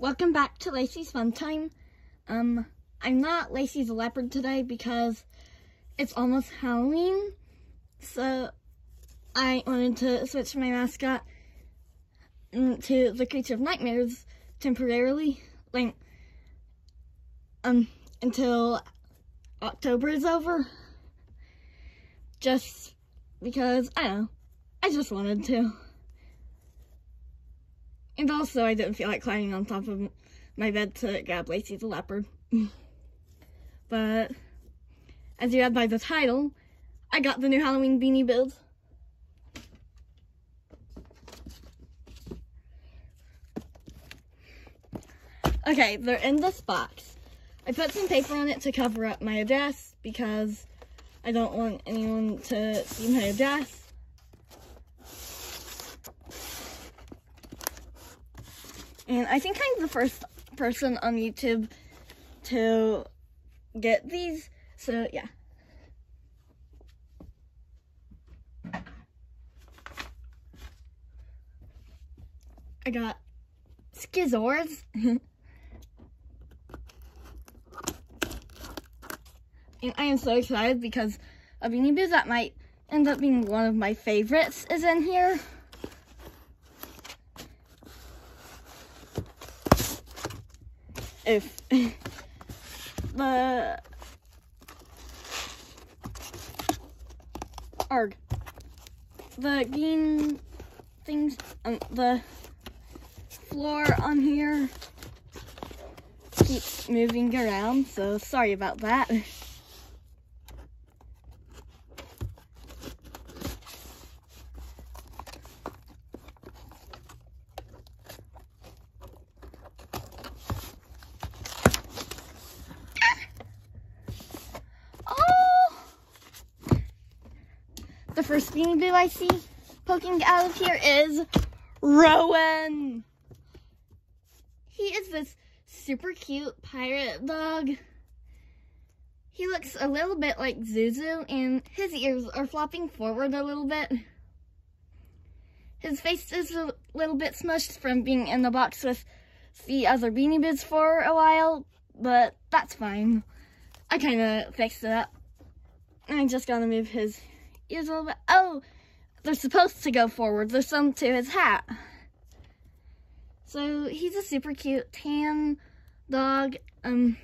Welcome back to Lacey's Fun Time. Um, I'm not Lacey's leopard today because it's almost Halloween. So I wanted to switch my mascot to the creature of nightmares temporarily, like um until October is over. Just because I don't know. I just wanted to. And also, I didn't feel like climbing on top of my bed to grab Lacey the leopard. but, as you read by the title, I got the new Halloween Beanie Boos. Okay, they're in this box. I put some paper on it to cover up my address because I don't want anyone to see my address. And I think I'm the first person on YouTube to get these. So, yeah. I got Skizzords. and I am so excited because a Beanie Boo that might end up being one of my favorites is in here. If the arg the green things um, the floor on here keeps moving around so sorry about that the Boo I see poking out of here is Rowan. He is this super cute pirate dog. He looks a little bit like Zuzu and his ears are flopping forward a little bit. His face is a little bit smushed from being in the box with the other Beanie Boos for a while, but that's fine. I kind of fixed it up. I'm just gonna move his ears a little bit. Oh, they're supposed to go forward. There's some to his hat. So he's a super cute tan dog. Um,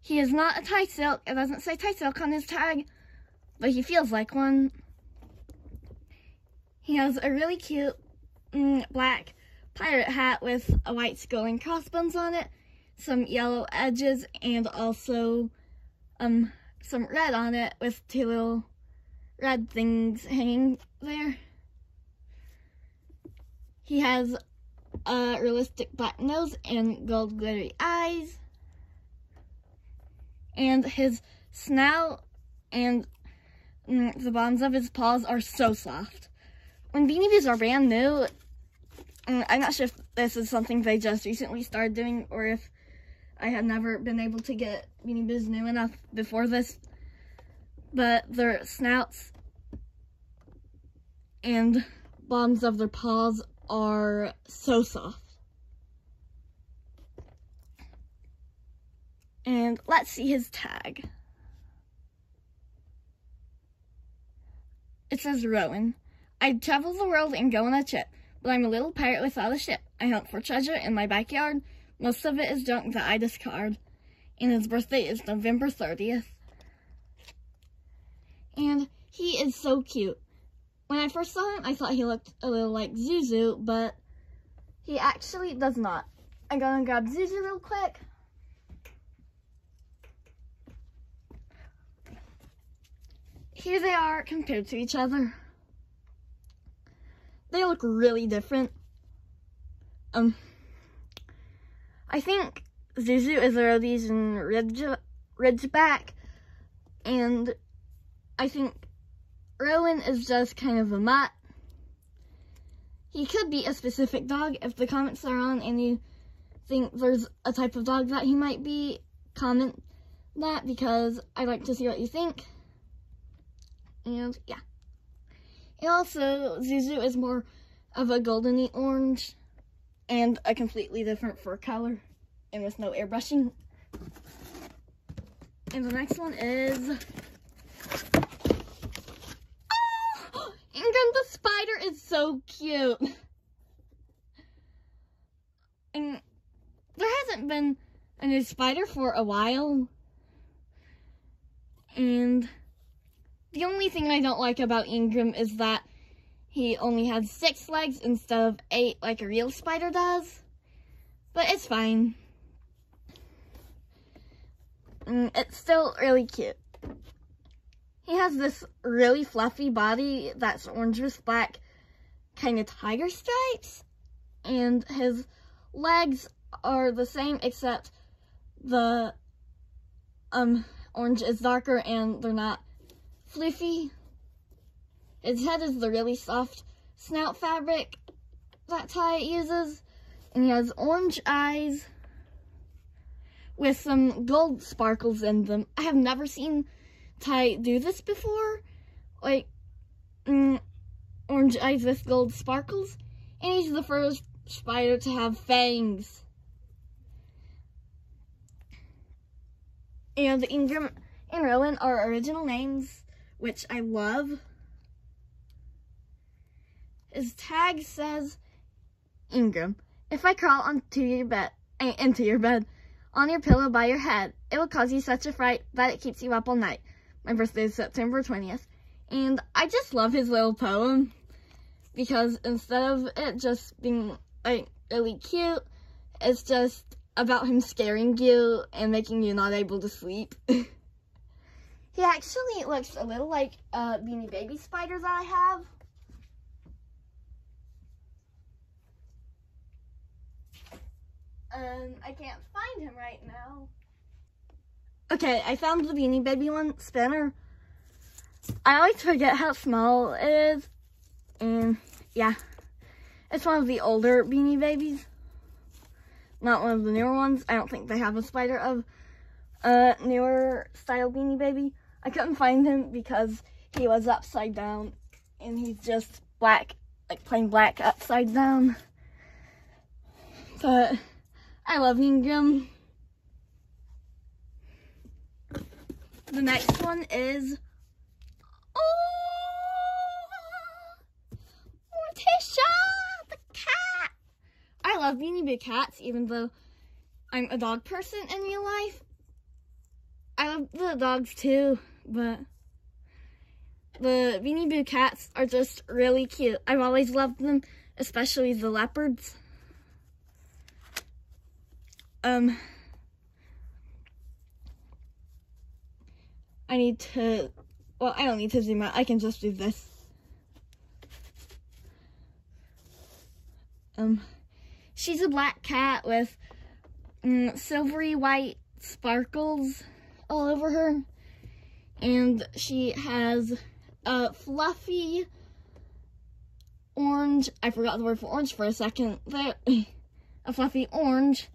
he is not a Ty Silk. It doesn't say Ty Silk on his tag, but he feels like one. He has a really cute mm, black pirate hat with a white skull and crossbones on it, some yellow edges, and also um some red on it with two little red things hanging there. He has a realistic black nose and gold glittery eyes. And his snout and mm, the bottoms of his paws are so soft. When Beanie Boos are brand new, mm, I'm not sure if this is something they just recently started doing or if I had never been able to get Beanie Boos new enough before this, but their snouts and bottoms of their paws are so soft. And let's see his tag. It says Rowan. I travel the world and go on a trip, but I'm a little pirate without a ship. I hunt for treasure in my backyard. Most of it is junk that I discard. And his birthday is November 30th. And he is so cute. When I first saw him, I thought he looked a little like Zuzu, but he actually does not. I'm gonna grab Zuzu real quick. Here they are compared to each other. They look really different. Um, I think Zuzu is a Rhodesian Ridge, Ridgeback, and I think Rowan is just kind of a mutt. He could be a specific dog. If the comments are on and you think there's a type of dog that he might be, comment that because I like to see what you think. And yeah. And also, Zuzu is more of a goldeny orange. and a completely different fur color and with no airbrushing. And the next one is oh, Ingram the spider is so cute. And there hasn't been a new spider for a while. And the only thing I don't like about Ingram is that he only has six legs instead of eight like a real spider does. But it's fine. Mm, it's still really cute. He has this really fluffy body that's orange with black kind of tiger stripes. And his legs are the same except the um orange is darker and they're not fluffy. His head is the really soft snout fabric that Ty uses. And he has orange eyes with some gold sparkles in them. I have never seen Ty do this before. Like, orange eyes with gold sparkles. And he's the first spider to have fangs. And Ingram and Rowan are original names, which I love. His tag says, Ingram, if I crawl onto your bed, eh, into your bed, on your pillow by your head, it will cause you such a fright that it keeps you up all night. My birthday is September 20th, and I just love his little poem because instead of it just being like really cute, it's just about him scaring you and making you not able to sleep. he actually looks a little like a Beanie Baby spider that I have. Um, I can't find him right now. Okay, I found the Beanie Baby one, Spinner. I always forget how small it is. And, yeah. It's one of the older Beanie Babies. Not one of the newer ones. I don't think they have a spider of a newer style Beanie Baby. I couldn't find him because he was upside down. And he's just black, like plain black upside down. But I love Ingram. The next one is oh, Morticia, the cat. I love Beanie Big Cats, even though I'm a dog person in real life. I love the dogs too, but the Beanie Boo cats are just really cute. I've always loved them, especially the leopards. Um, I need to, well, I don't need to zoom out. I can just do this. Um, she's a black cat with um, silvery white sparkles all over her. And she has a fluffy orange, I forgot the word for orange for a second, there, a fluffy orange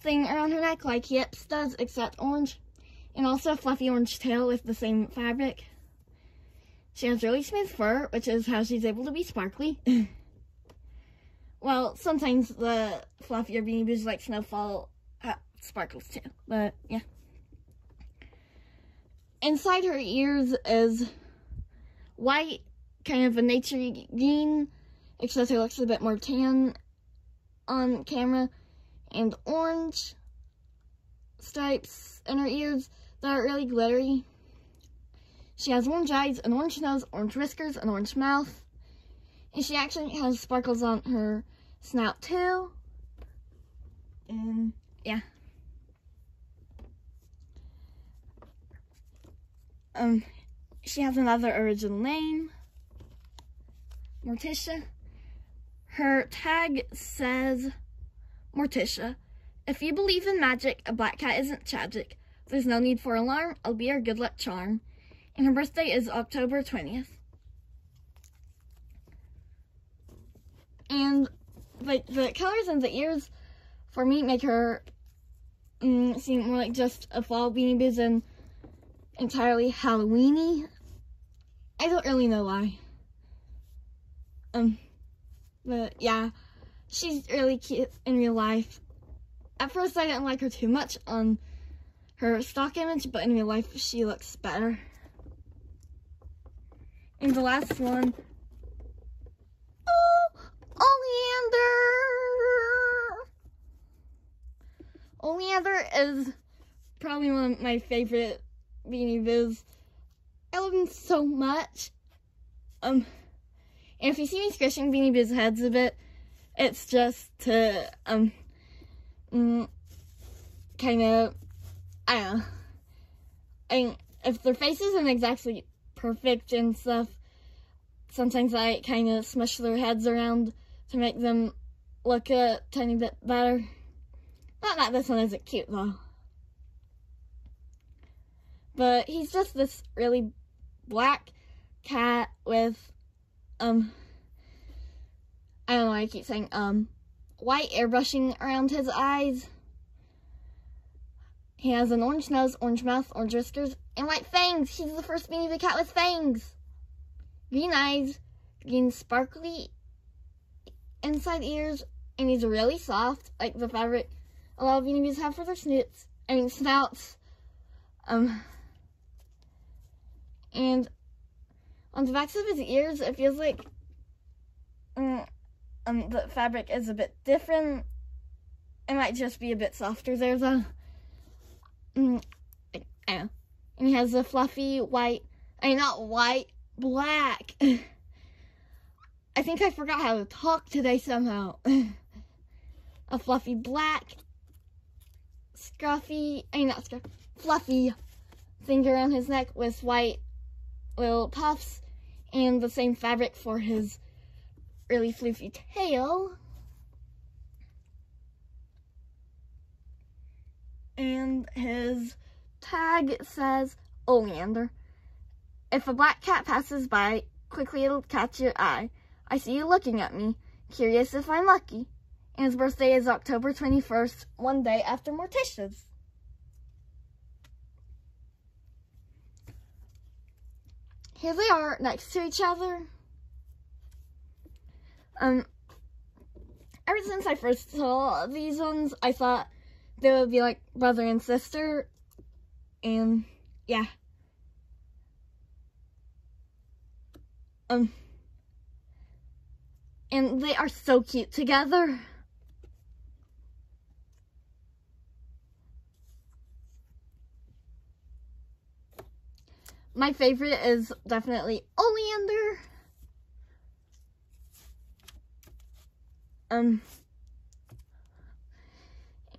thing around her neck like Yips does, except orange. And also a fluffy orange tail with the same fabric. She has really smooth fur, which is how she's able to be sparkly. well, sometimes the fluffier Beanie Boos like Snowfall uh, sparkles too, but yeah. Inside her ears is white, kind of a nature green, except it looks a bit more tan on camera and orange stripes in her ears that are really glittery. She has orange eyes, an orange nose, orange whiskers, an orange mouth. And she actually has sparkles on her snout too. And yeah. Um, she has another original name, Morticia. Her tag says Morticia. If you believe in magic, a black cat isn't tragic. There's no need for alarm, I'll be your good luck charm. And her birthday is October 20th. And like the colors in the ears, for me, make her mm, seem more like just a fall Beanie Boos and entirely Halloweeny. I don't really know why. Um, but yeah. she's really cute in real life. At first, I didn't like her too much on her stock image, but in real life, she looks better. And the last one, oh, Oleander! Oleander is probably one of my favorite Beanie Boos. I love him so much. Um, and if you see me squishing Beanie Boo's heads a bit, it's just to, um, mm, kind of, I don't know. I mean, if their face isn't exactly perfect and stuff, sometimes I kind of smush their heads around to make them look a tiny bit better. Not that this one isn't cute though. But he's just this really black cat with, um, I don't know I keep saying, um, white airbrushing around his eyes. He has an orange nose, orange mouth, orange whiskers, and white fangs. He's the first Beanie the Cat with fangs. Green eyes, green sparkly inside ears, and he's really soft, like the fabric a lot of Boos have for their snoots. I mean, snouts. Um, and on the backs of his ears, it feels like um, um, the fabric is a bit different. It might just be a bit softer there, though. Mm, I know. And he has a fluffy white, I mean, not white, black. I think I forgot how to talk today somehow. a fluffy black, scruffy, I mean, not scruffy, fluffy thing around his neck with white little puffs and the same fabric for his really floofy tail. And his tag says, oh, Oleander. If a black cat passes by, quickly it'll catch your eye. I see you looking at me, curious if I'm lucky. And his birthday is October 21st, one day after Morticia's. here they are next to each other. Um, ever since I first saw these ones, I thought they would be like brother and sister. And yeah. Um, and they are so cute together. My favorite is definitely Oleander. Um,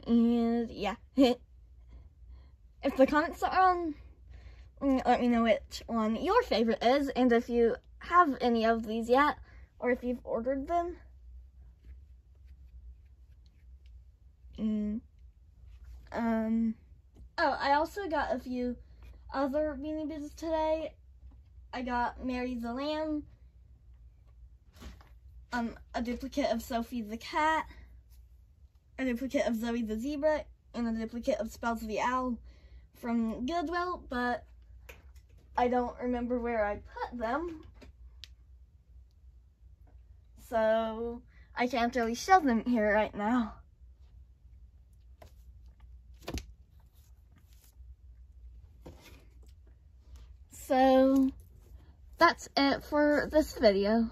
and yeah. if the comments are on, let me know which one your favorite is, and if you have any of these yet, or if you've ordered them. Mm. Um, oh, I also got a few other Beanie Boos today. I got Mary the Lamb, um, a duplicate of Sophie the Cat, a duplicate of Zoe the Zebra, and a duplicate of Spells the Owl from Goodwill, but I don't remember where I put them. So I can't really show them here right now. So that's it for this video.